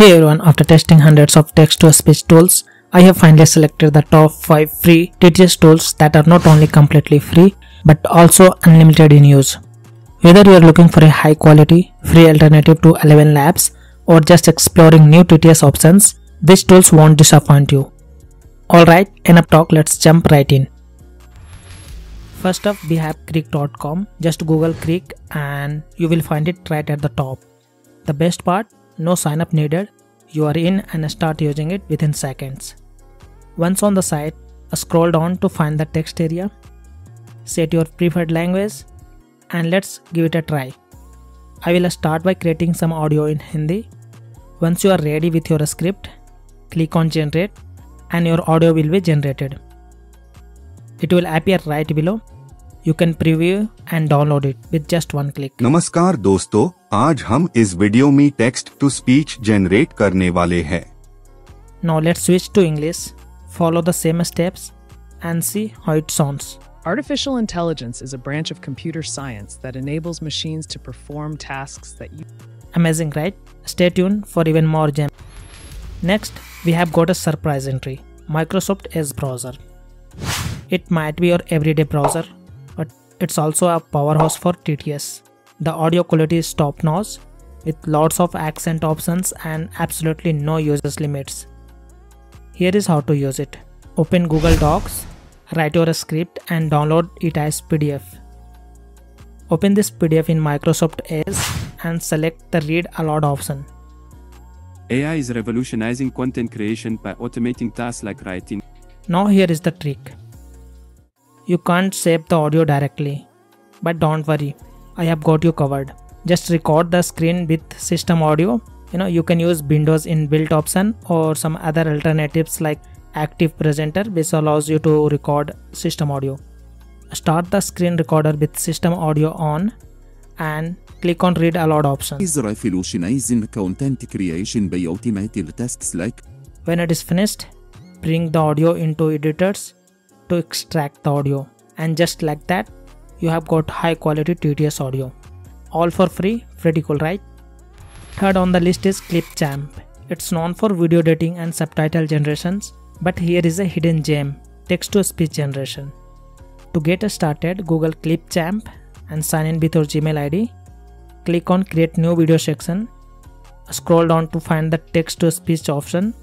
Hey everyone, after testing hundreds of text-to-speech tools, I have finally selected the top 5 free TTS tools that are not only completely free but also unlimited in use. Whether you are looking for a high quality, free alternative to ElevenLabs or just exploring new TTS options, these tools won't disappoint you. Alright, enough talk, let's jump right in. First up, we have Crikk.com. Just Google Qlik and you will find it right at the top. The best part, no sign up needed. You are in and start using it within seconds. Once on the site, uh, scroll down to find the text area. Set your preferred language and let's give it a try. I will start by creating some audio in Hindi. Once you are ready with your script, click on generate and your audio will be generated. It will appear right below. You can preview and download it with just one click. नमस्कार दोस्तों आज हम इस video में text to speech generate करने वाले हैं Now let's switch to English. Follow the same steps and see how it sounds. Artificial intelligence is a branch of computer science that enables machines to perform tasks that you. Amazing, right? Stay tuned for even more gems. Next, we have got a surprise entry Microsoft Edge browser. It might be your everyday browser, but it's also a powerhouse for TTS. The audio quality is top notch with lots of accent options and absolutely no usage limits. Here is how to use it. Open Google Docs, write your script and download it as PDF. Open this PDF in Microsoft Edge and select the read aloud option. AI is revolutionizing content creation by automating tasks like writing, Now here is the trick. You can't save the audio directly, but don't worry, I have got you covered. Just record the screen with system audio. You know, you can use Windows inbuilt option or some other alternatives like Active Presenter which allows you to record system audio. Start the screen recorder with system audio on and click on read aloud option. is revolutionizing content creation by automating tasks like When it is finished, bring the audio into editors to extract the audio. And just like that, you have got high quality TTS audio. All for free, pretty cool, right? Third on the list is Clipchamp. It's known for video editing and subtitle generations, but here is a hidden gem text to speech generation. To get started, Google Clipchamp and sign in with your Gmail ID. Click on create new video section. Scroll down to find the text to speech option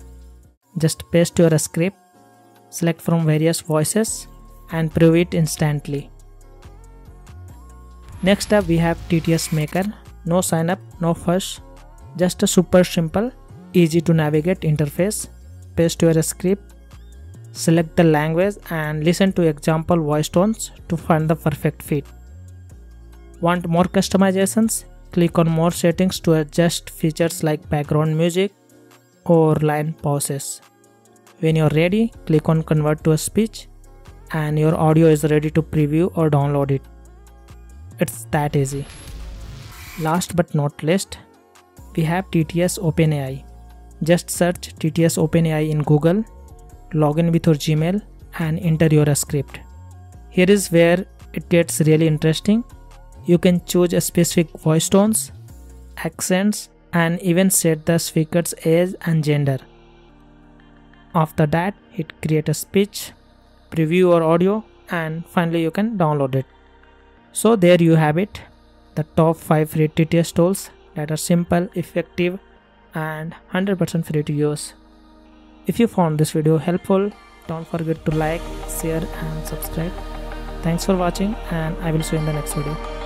just paste your script, select from various voices and preview it instantly. Next up we have TTS Maker. No sign up, no fuss, just a super simple, easy to navigate interface. Paste your script, select the language and listen to example voice tones to find the perfect fit. Want more customizations? Click on more settings to adjust features like background music, or line pauses. When you're ready, click on convert to a speech and your audio is ready to preview or download it. It's that easy. Last but not least, we have TTS OpenAI. Just search TTS OpenAI in Google, log in with your Gmail and enter your script. Here is where it gets really interesting. You can choose a specific voice tones, accents and even set the speaker's age and gender. After that, hit create a speech, preview your audio, and finally you can download it. So there you have it, the top 5 free TTS tools that are simple, effective, and 100% free to use. If you found this video helpful, don't forget to like, share, and subscribe. Thanks for watching, and I will see you in the next video.